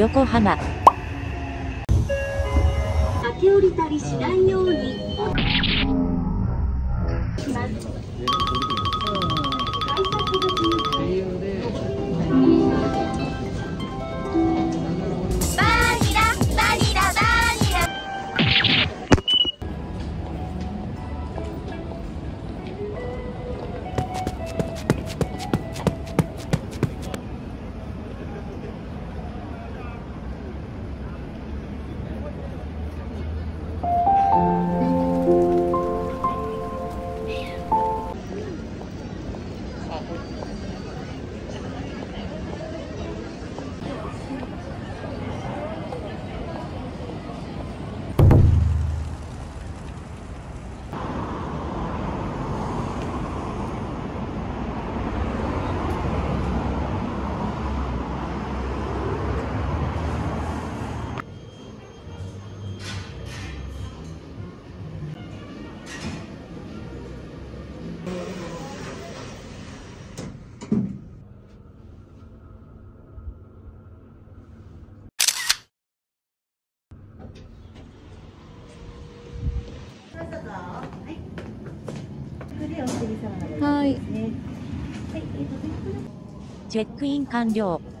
横浜駆け下りたりしないようにします。はチェックイン完了「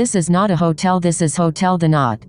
This is not a hotel this is Hotel the Knot」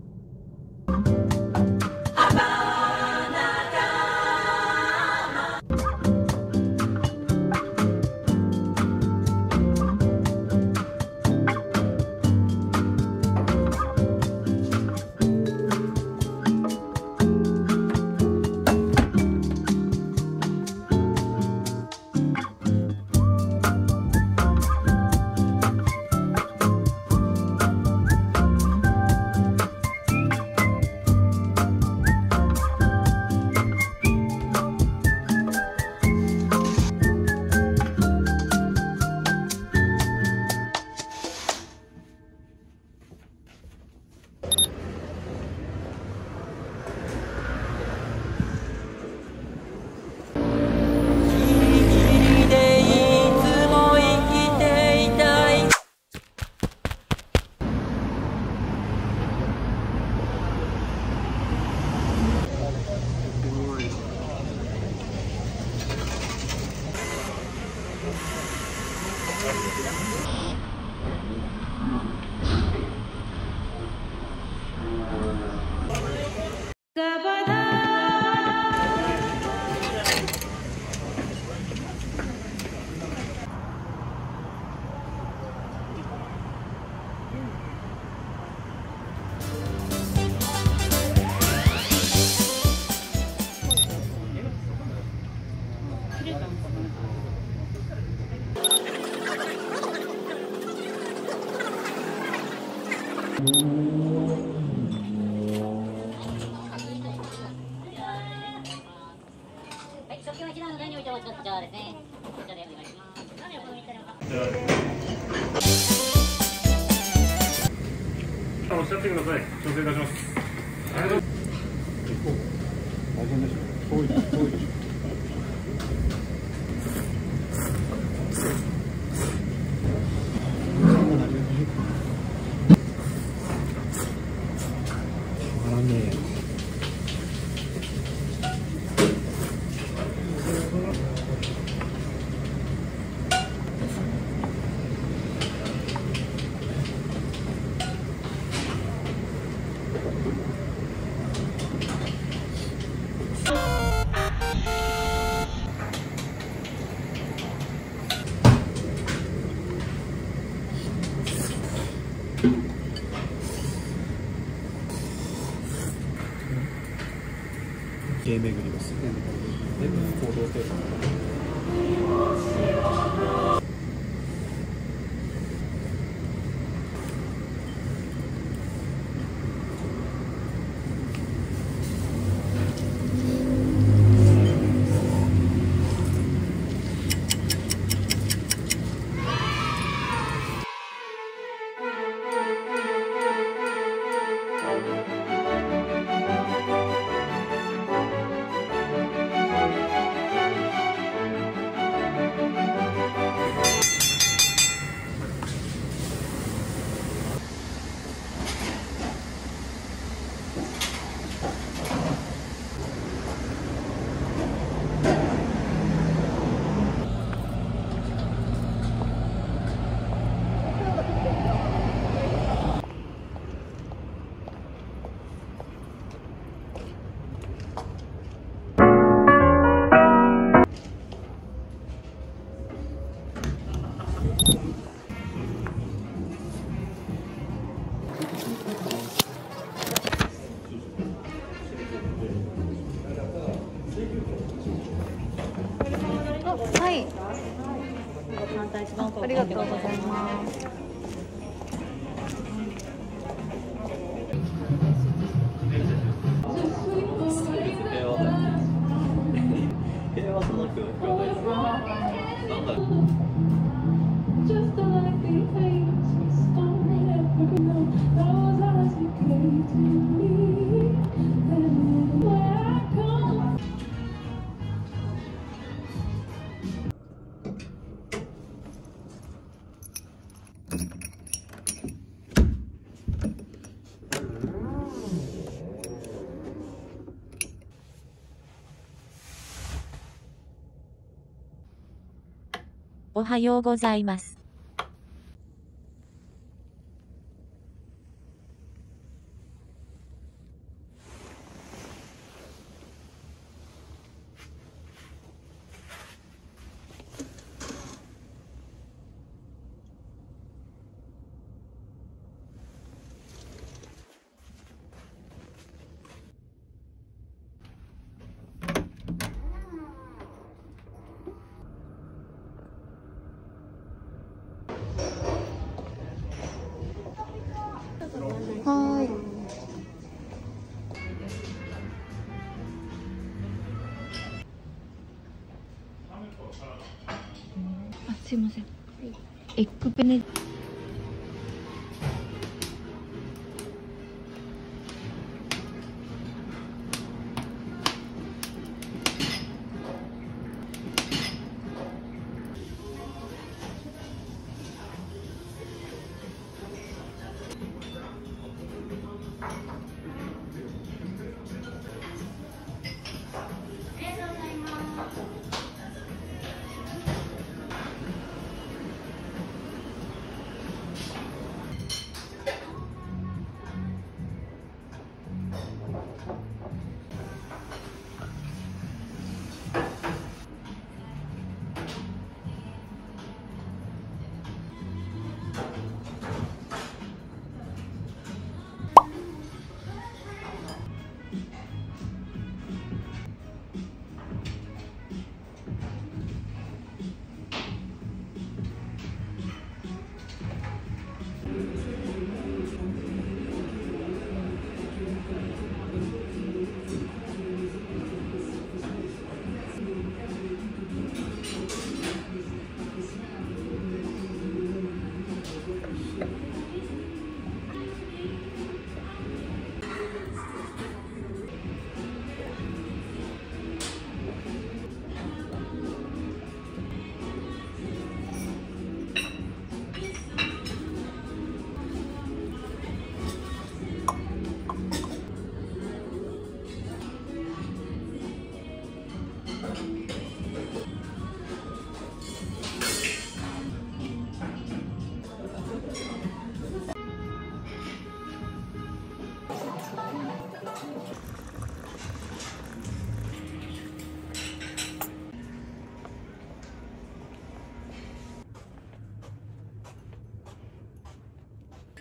おっしゃってください。調整いたします。はい。ありがとうございます。おはようございます。ఎక్కువ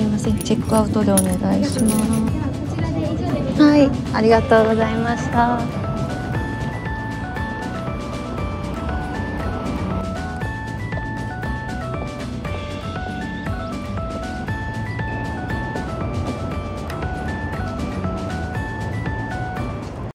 いません。チェックアウトでお願いします。はい。ありがとうございました